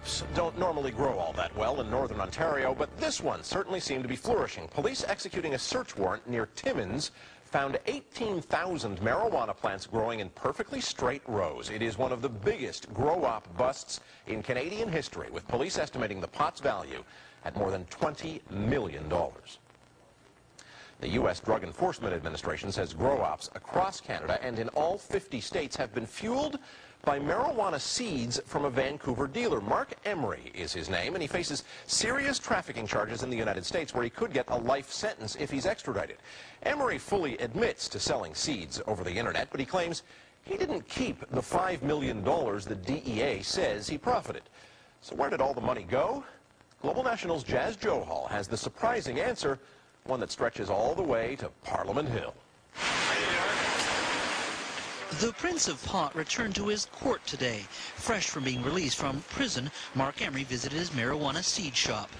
crops don't normally grow all that well in northern Ontario, but this one certainly seemed to be flourishing. Police executing a search warrant near Timmins found 18,000 marijuana plants growing in perfectly straight rows. It is one of the biggest grow-op busts in Canadian history, with police estimating the pot's value at more than $20 million. The U.S. Drug Enforcement Administration says grow-ops across Canada and in all 50 states have been fueled by marijuana seeds from a Vancouver dealer. Marc Emery is his name, and he faces serious trafficking charges in the United States where he could get a life sentence if he's extradited. Emery fully admits to selling seeds over the internet, but he claims he didn't keep the $5 million the DEA says he profited. So where did all the money go? Global National's Jas Johal has the surprising answer, one that stretches all the way to Parliament Hill. The Prince of Pot returned to his court today. Fresh from being released from prison, Marc Emery visited his marijuana seed shop.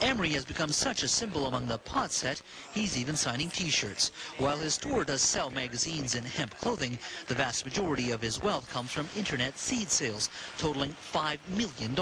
Emery has become such a symbol among the pot set, he's even signing T-shirts. While his store does sell magazines and hemp clothing, the vast majority of his wealth comes from internet seed sales, totaling $5 million.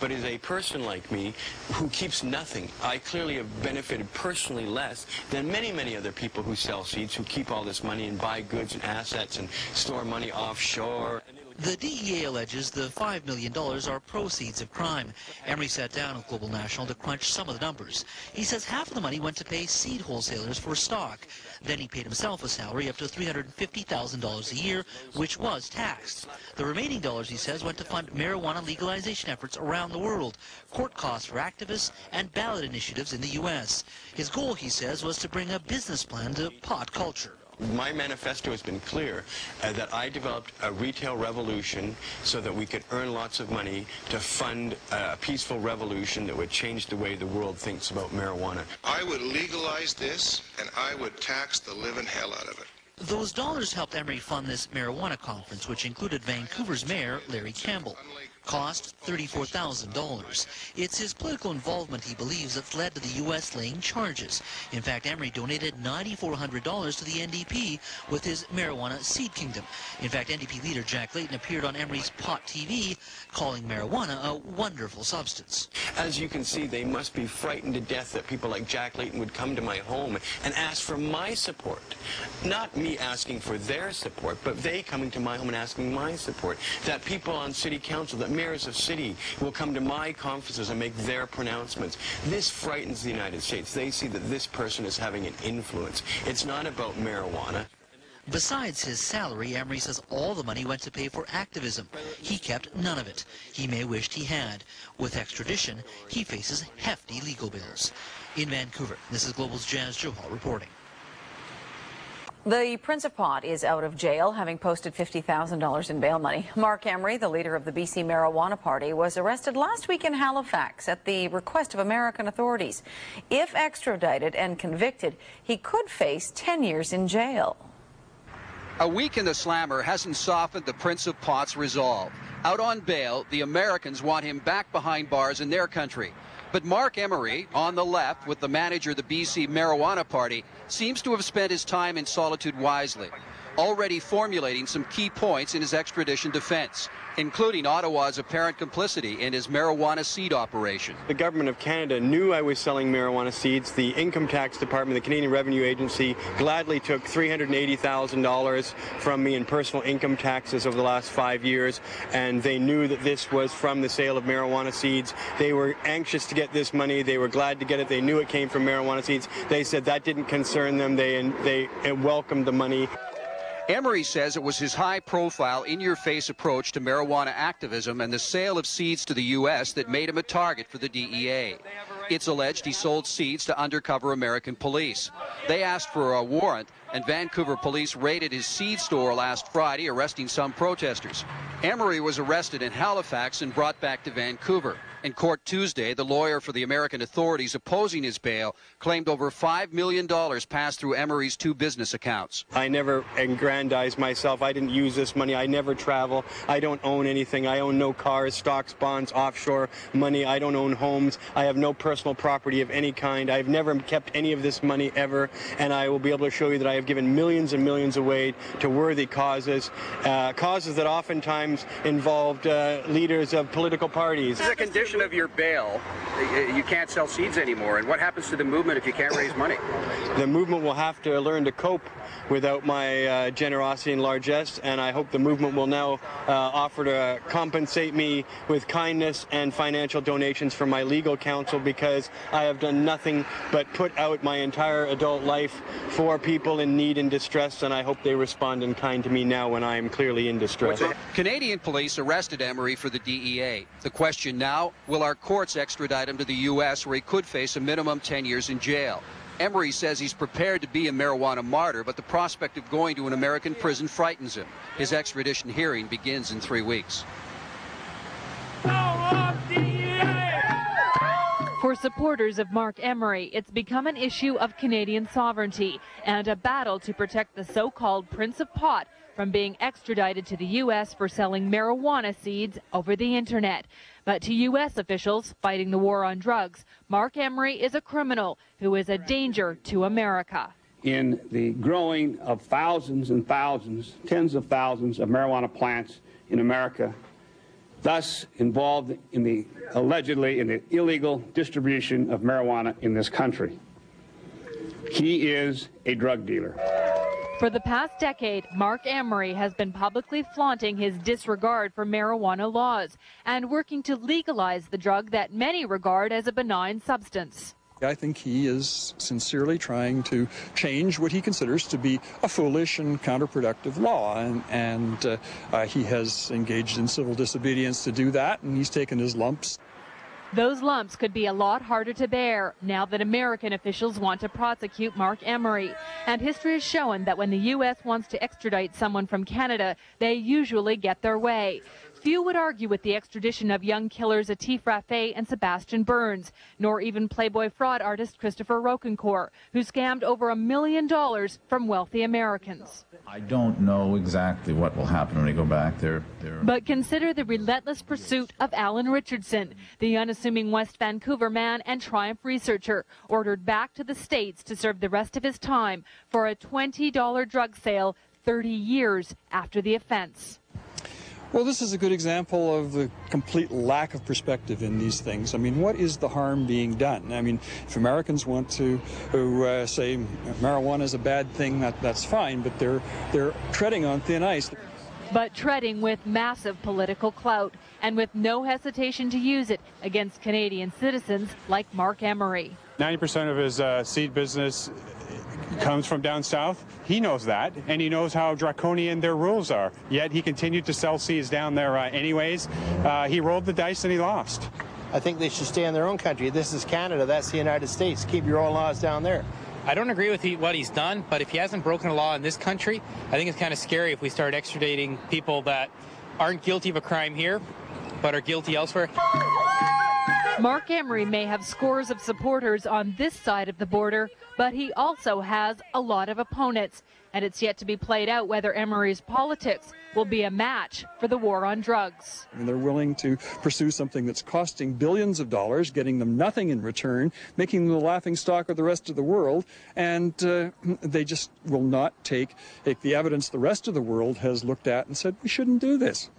But as a person like me who keeps nothing, I clearly have benefited personally less than many, many other people who sell seeds, who keep all this money and buy goods and assets and store money offshore. The DEA alleges the $5 million are proceeds of crime. Emery sat down with Global National to crunch some of the numbers. He says half of the money went to pay seed wholesalers for stock. Then he paid himself a salary up to $350,000 a year, which was taxed. The remaining dollars, he says, went to fund marijuana legalization efforts around the world, court costs for activists, and ballot initiatives in the U.S. His goal, he says, was to bring a business plan to pot culture. My manifesto has been clear uh, that I developed a retail revolution so that we could earn lots of money to fund a peaceful revolution that would change the way the world thinks about marijuana. I would legalize this and I would tax the living hell out of it. Those dollars helped Emery fund this marijuana conference, which included Vancouver's mayor, Larry Campbell cost $34,000. It's his political involvement, he believes, that's led to the U.S. laying charges. In fact, Emery donated $9,400 to the NDP with his marijuana seed kingdom. In fact, NDP leader Jack Layton appeared on Emery's Pot TV, calling marijuana a wonderful substance. As you can see, they must be frightened to death that people like Jack Layton would come to my home and ask for my support. Not me asking for their support, but they coming to my home and asking my support. That people on city council, that mayors of city will come to my conferences and make their pronouncements. This frightens the United States. They see that this person is having an influence. It's not about marijuana. Besides his salary, Emery says all the money went to pay for activism. He kept none of it. He may wished he had. With extradition, he faces hefty legal bills. In Vancouver, this is Global's Jas Johal reporting. The Prince of Pot is out of jail, having posted $50,000 in bail money. Marc Emery, the leader of the BC Marijuana Party, was arrested last week in Halifax at the request of American authorities. If extradited and convicted, he could face 10 years in jail. A week in the slammer hasn't softened the Prince of Pot's resolve. Out on bail, the Americans want him back behind bars in their country. But Marc Emery, on the left with the manager of the BC Marijuana Party, seems to have spent his time in solitude wisely, already formulating some key points in his extradition defense including Ottawa's apparent complicity in his marijuana seed operation. The government of Canada knew I was selling marijuana seeds. The Income Tax Department, the Canadian Revenue Agency, gladly took $380,000 from me in personal income taxes over the last five years, and they knew that this was from the sale of marijuana seeds. They were anxious to get this money. They were glad to get it. They knew it came from marijuana seeds. They said that didn't concern them. They, they welcomed the money. Emery says it was his high profile, in your face approach to marijuana activism and the sale of seeds to the U.S. that made him a target for the DEA. It's alleged he sold seeds to undercover American police. They asked for a warrant, and Vancouver police raided his seed store last Friday, arresting some protesters. Emery was arrested in Halifax and brought back to Vancouver. In court Tuesday, the lawyer for the American authorities opposing his bail claimed over $5 million passed through Emery's two business accounts. I never aggrandized myself. I didn't use this money. I never travel. I don't own anything. I own no cars, stocks, bonds, offshore money. I don't own homes. I have no personal property of any kind. I've never kept any of this money ever, and I will be able to show you that I have given millions and millions away to worthy causes, uh, causes that oftentimes involved uh, leaders of political parties. As a condition of your bail, you can't sell seeds anymore. And what happens to the movement if you can't raise money? The movement will have to learn to cope without my uh, generosity and largesse, and I hope the movement will now uh, offer to compensate me with kindness and financial donations from my legal counsel because I have done nothing but put out my entire adult life for people in need and distress, and I hope they respond in kind to me now when I am clearly in distress. Canadian police arrested Emery for the DEA. The question now, will our courts extradite him to the U.S. where he could face a minimum 10 years in jail? Emery says he's prepared to be a marijuana martyr, but the prospect of going to an American prison frightens him. His extradition hearing begins in three weeks. For supporters of Marc Emery, it's become an issue of Canadian sovereignty and a battle to protect the so-called Prince of Pot from being extradited to the U.S. for selling marijuana seeds over the internet. But to U.S. officials fighting the war on drugs, Marc Emery is a criminal who is a danger to America. In the growing of thousands and thousands, tens of thousands of marijuana plants in America, thus involved in the allegedly in the illegal distribution of marijuana in this country. He is a drug dealer. For the past decade, Marc Emery has been publicly flaunting his disregard for marijuana laws and working to legalize the drug that many regard as a benign substance. I think he is sincerely trying to change what he considers to be a foolish and counterproductive law, and, and uh, uh, he has engaged in civil disobedience to do that, and he's taken his lumps. Those lumps could be a lot harder to bear now that American officials want to prosecute Marc Emery. And history has shown that when the U.S. wants to extradite someone from Canada, they usually get their way. Few would argue with the extradition of young killers Atif Rafay and Sebastian Burns, nor even Playboy fraud artist Christopher Rocancourt, who scammed over a million dollars from wealthy Americans. I don't know exactly what will happen when we go back there. But consider the relentless pursuit of Alan Richardson, the unassuming West Vancouver man and TRIUMF researcher, ordered back to the States to serve the rest of his time for a $20 drug sale 30 years after the offense. Well, this is a good example of the complete lack of perspective in these things. I mean, what is the harm being done? I mean, if Americans want to uh, say marijuana is a bad thing, that, that's fine, but they're, they're treading on thin ice. But treading with massive political clout and with no hesitation to use it against Canadian citizens like Marc Emery. 90% of his uh, seed business comes from down south. He knows that, and he knows how draconian their rules are. Yet he continued to sell seeds down there uh, anyways. Uh, he rolled the dice and he lost. I think they should stay in their own country. This is Canada. That's the United States. Keep your own laws down there. I don't agree with he, what he's done, but if he hasn't broken a law in this country, I think it's kind of scary if we start extraditing people that aren't guilty of a crime here, but are guilty elsewhere. Marc Emery may have scores of supporters on this side of the border, but he also has a lot of opponents. And it's yet to be played out whether Emery's politics will be a match for the war on drugs. And they're willing to pursue something that's costing billions of dollars, getting them nothing in return, making them the laughing stock of the rest of the world, and uh, they just will not take, take the evidence the rest of the world has looked at and said we shouldn't do this.